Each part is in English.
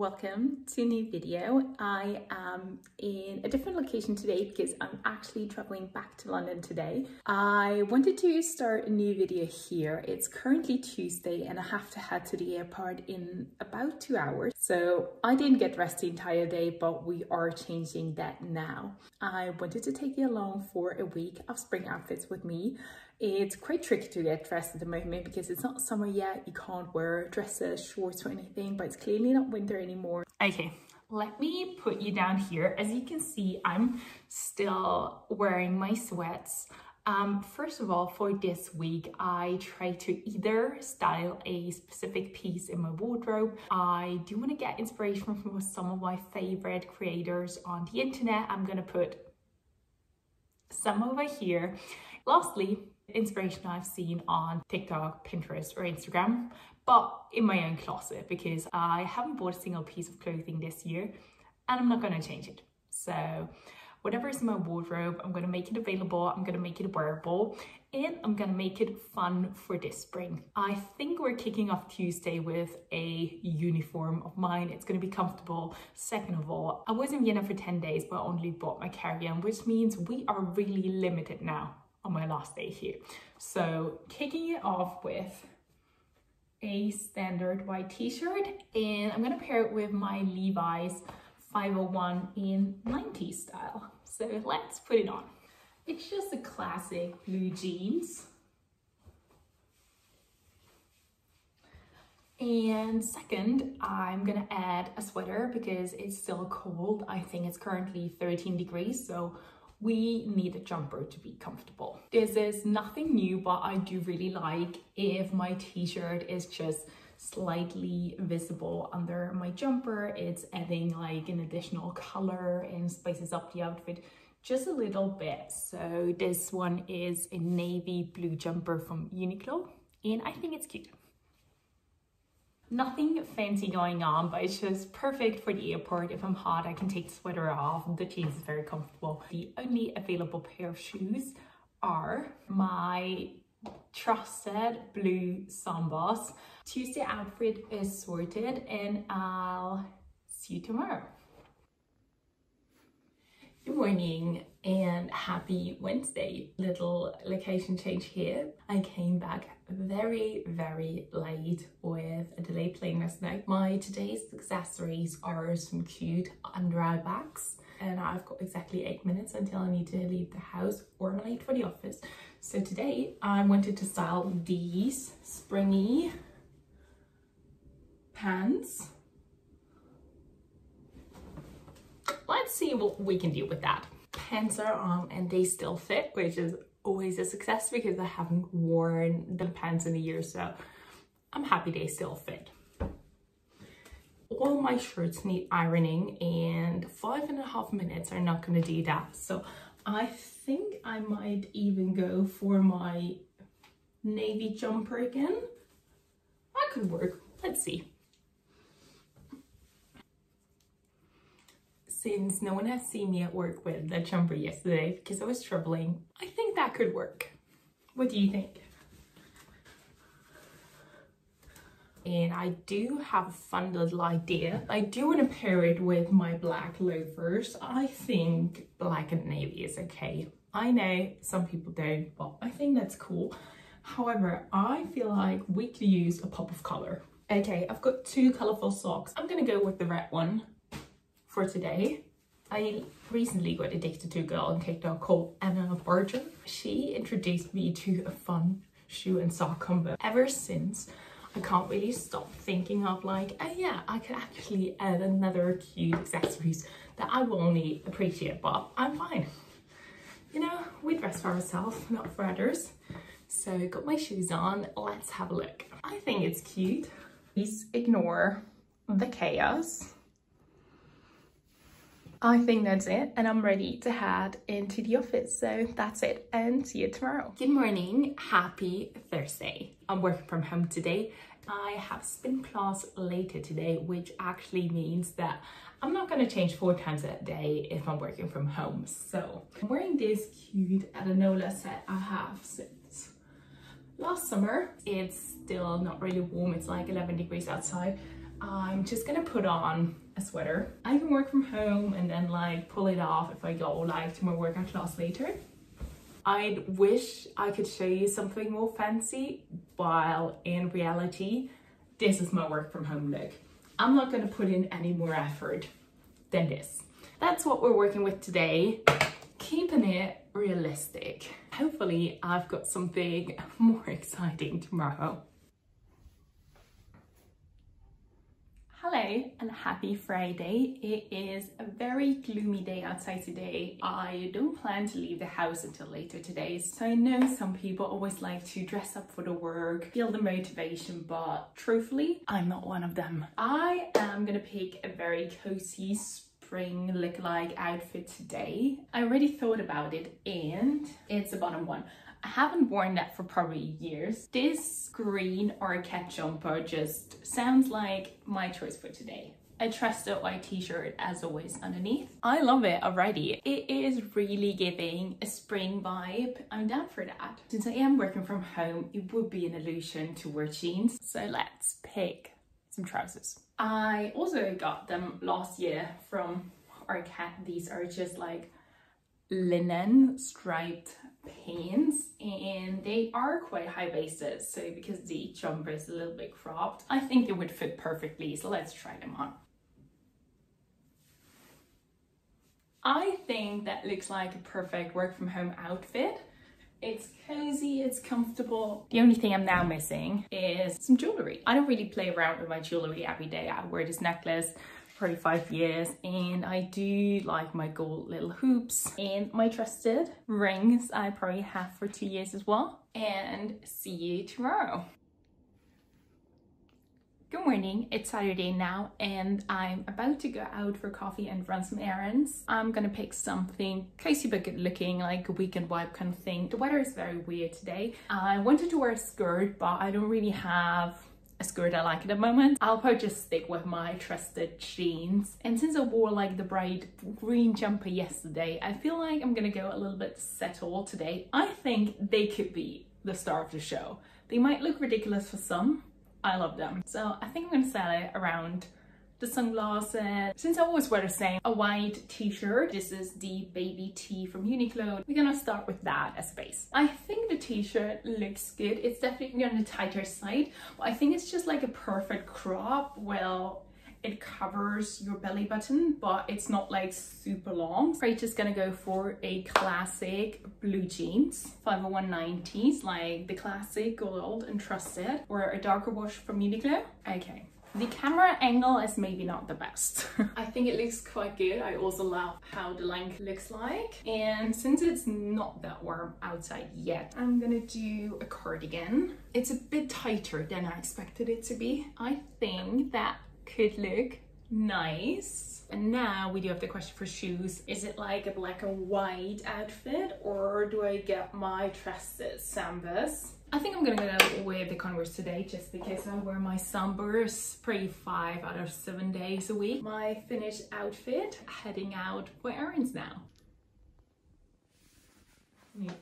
welcome to a new video. I am in a different location today because I'm actually traveling back to London today. I wanted to start a new video here. It's currently Tuesday and I have to head to the airport in about two hours. So I didn't get dressed the entire day, but we are changing that now. I wanted to take you along for a week of spring outfits with me it's quite tricky to get dressed at the moment because it's not summer yet. You can't wear dresses, shorts or anything, but it's clearly not winter anymore. Okay, let me put you down here. As you can see, I'm still wearing my sweats. Um, first of all, for this week, I try to either style a specific piece in my wardrobe. I do want to get inspiration from some of my favorite creators on the internet. I'm going to put some over here. Lastly, inspiration I've seen on TikTok, Pinterest or Instagram, but in my own closet because I haven't bought a single piece of clothing this year and I'm not going to change it. So whatever is in my wardrobe, I'm going to make it available, I'm going to make it wearable, and I'm going to make it fun for this spring. I think we're kicking off Tuesday with a uniform of mine. It's going to be comfortable. Second of all, I was in Vienna for 10 days, but only bought my carry-on, which means we are really limited now on my last day here. So kicking it off with a standard white t-shirt and I'm gonna pair it with my Levi's 501 in 90s style. So let's put it on. It's just a classic blue jeans. And second, I'm gonna add a sweater because it's still cold. I think it's currently 13 degrees, so we need a jumper to be comfortable. This is nothing new, but I do really like if my t-shirt is just slightly visible under my jumper. It's adding like an additional color and spices up the outfit just a little bit. So this one is a navy blue jumper from Uniqlo and I think it's cute. Nothing fancy going on, but it's just perfect for the airport. If I'm hot, I can take the sweater off. The jeans is very comfortable. The only available pair of shoes are my trusted blue Sambas. Tuesday outfit is sorted and I'll see you tomorrow. Good morning and happy Wednesday. Little location change here. I came back very, very late with a delayed plane last night. My today's accessories are some cute under eye bags and I've got exactly eight minutes until I need to leave the house or I'm late for the office. So today I wanted to style these springy pants. Let's see what we can do with that pants are on and they still fit, which is always a success because I haven't worn the pants in a year, so I'm happy they still fit. All my shirts need ironing and five and a half minutes are not gonna do that. So I think I might even go for my navy jumper again. That could work, let's see. Since no one has seen me at work with the jumper yesterday because I was traveling, I think that could work. What do you think? And I do have a fun little idea. I do want to pair it with my black loafers. I think black and navy is okay. I know some people don't, but I think that's cool. However, I feel like we could use a pop of color. Okay, I've got two colorful socks. I'm gonna go with the red one for today. I recently got addicted to a girl on TikTok called Anna Virgin. She introduced me to a fun shoe and sock combo. Ever since, I can't really stop thinking of like, oh yeah, I could actually add another cute accessories that I will only appreciate, but I'm fine. You know, we dress for ourselves, not for others. So got my shoes on, let's have a look. I think it's cute. Please ignore the chaos. I think that's it and I'm ready to head into the office. So that's it and see you tomorrow. Good morning, happy Thursday. I'm working from home today. I have spin class later today, which actually means that I'm not gonna change four times a day if I'm working from home. So I'm wearing this cute Adanola set I have since last summer. It's still not really warm, it's like 11 degrees outside I'm just gonna put on a sweater. I can work from home and then like pull it off if I go like to my workout class later. I wish I could show you something more fancy while in reality, this is my work from home look. I'm not gonna put in any more effort than this. That's what we're working with today, keeping it realistic. Hopefully I've got something more exciting tomorrow. Hello and happy Friday. It is a very gloomy day outside today. I don't plan to leave the house until later today. So I know some people always like to dress up for the work, feel the motivation, but truthfully, I'm not one of them. I am gonna pick a very cozy spring look-alike outfit today. I already thought about it and it's a bottom one. I haven't worn that for probably years. This green orchid jumper just sounds like my choice for today. A trusted white t-shirt as always underneath. I love it already. It is really giving a spring vibe. I'm down for that. Since I am working from home, it would be an illusion to wear jeans. So let's pick some trousers. I also got them last year from Arket. These are just like linen striped pants and they are quite high-waisted so because the jumper is a little bit cropped I think it would fit perfectly so let's try them on. I think that looks like a perfect work from home outfit. It's cozy, it's comfortable. The only thing I'm now missing is some jewelry. I don't really play around with my jewelry every day. I wear this necklace probably five years and I do like my gold little hoops and my trusted rings I probably have for two years as well and see you tomorrow. Good morning, it's Saturday now and I'm about to go out for coffee and run some errands. I'm gonna pick something cozy but good looking, like a weekend vibe kind of thing. The weather is very weird today. I wanted to wear a skirt but I don't really have a skirt I like at the moment. I'll probably just stick with my trusted jeans. And since I wore like the bright green jumper yesterday, I feel like I'm gonna go a little bit settled today. I think they could be the star of the show. They might look ridiculous for some. I love them. So I think I'm gonna sell it around the sunglasses. Since I always wear the same, a white t-shirt. This is the baby tee from Uniqlo. We're gonna start with that as a base. I think the t-shirt looks good. It's definitely on the tighter side, but I think it's just like a perfect crop. Well, it covers your belly button but it's not like super long so just gonna go for a classic blue jeans 50190s like the classic gold and trusted or a darker wash from Uniqlo okay the camera angle is maybe not the best. I think it looks quite good. I also love how the length looks like. And since it's not that warm outside yet, I'm gonna do a cardigan. It's a bit tighter than I expected it to be. I think that could look nice. And now we do have the question for shoes. Is it like a black and white outfit or do I get my trusted Sambas? I think I'm gonna go with the Converse today just because I wear my Sambas pretty five out of seven days a week. My finished outfit, heading out for errands now.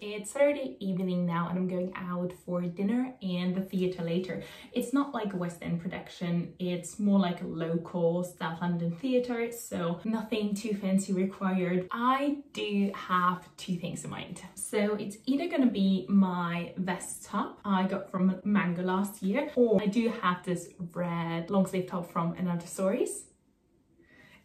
It's Saturday evening now and I'm going out for dinner and the theatre later. It's not like a West End production, it's more like a local South London theatre, so nothing too fancy required. I do have two things in mind. So it's either gonna be my vest top I got from Mango last year, or I do have this red long sleeve top from & Other Stories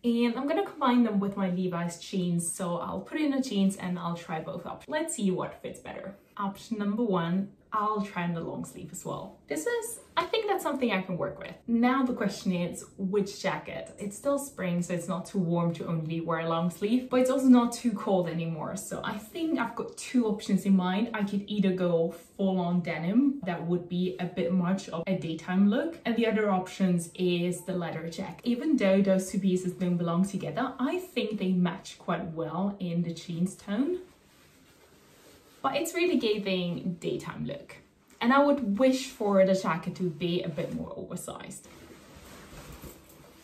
and I'm gonna combine them with my Levi's jeans. So I'll put in the jeans and I'll try both options. Let's see what fits better. Option number one, I'll try on the long sleeve as well. This is, I think that's something I can work with. Now the question is, which jacket? It's still spring, so it's not too warm to only wear a long sleeve, but it's also not too cold anymore. So I think I've got two options in mind. I could either go full on denim, that would be a bit much of a daytime look. And the other options is the leather jacket. Even though those two pieces don't belong together, I think they match quite well in the jeans tone but it's really giving daytime look. And I would wish for the jacket to be a bit more oversized.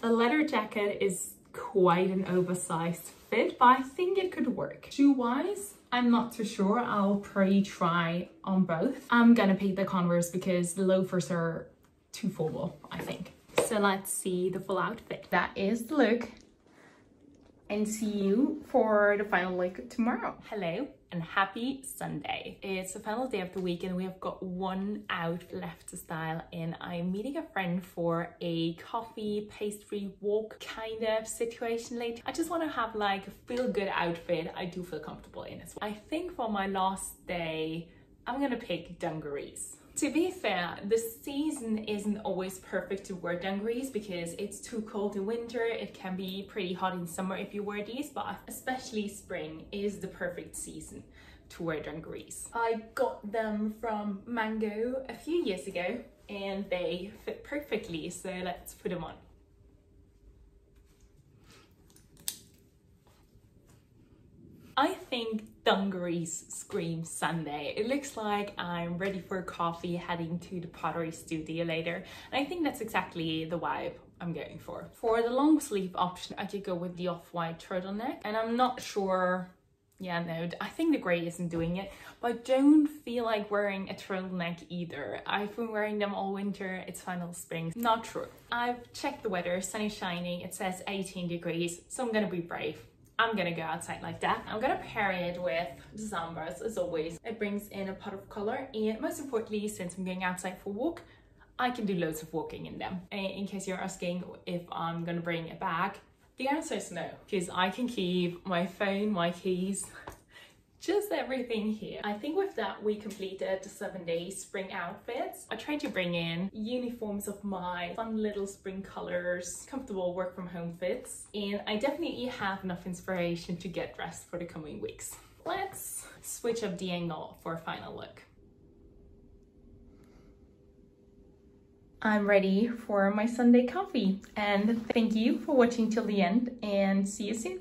A leather jacket is quite an oversized fit, but I think it could work. Shoe-wise, I'm not too sure. I'll probably try on both. I'm gonna pick the Converse because the loafers are too formal, I think. So let's see the full outfit. That is the look and see you for the final look tomorrow. Hello and happy Sunday. It's the final day of the week and we have got one out left to style and I'm meeting a friend for a coffee pastry walk kind of situation later. I just want to have like a feel good outfit I do feel comfortable in as well. I think for my last day I'm gonna pick dungarees. To be fair, the season isn't always perfect to wear dungarees because it's too cold in winter. It can be pretty hot in summer if you wear these, but especially spring is the perfect season to wear dungarees. I got them from Mango a few years ago and they fit perfectly, so let's put them on. I think dungarees scream Sunday. It looks like I'm ready for coffee heading to the pottery studio later. And I think that's exactly the vibe I'm going for. For the long sleeve option, I could go with the off-white turtleneck. And I'm not sure yeah, no, I think the grey isn't doing it, but I don't feel like wearing a turtleneck either. I've been wearing them all winter, it's final spring. Not true. I've checked the weather, sun is shining, it says 18 degrees, so I'm gonna be brave. I'm gonna go outside like that. I'm gonna pair it with the Sambas as always. It brings in a pot of color and most importantly, since I'm going outside for a walk, I can do loads of walking in them. In case you're asking if I'm gonna bring a bag, the answer is no, because I can keep my phone, my keys, just everything here. I think with that we completed the seven day spring outfits. I tried to bring in uniforms of my fun little spring colors, comfortable work from home fits, and I definitely have enough inspiration to get dressed for the coming weeks. Let's switch up the angle for a final look. I'm ready for my Sunday coffee and thank you for watching till the end and see you soon.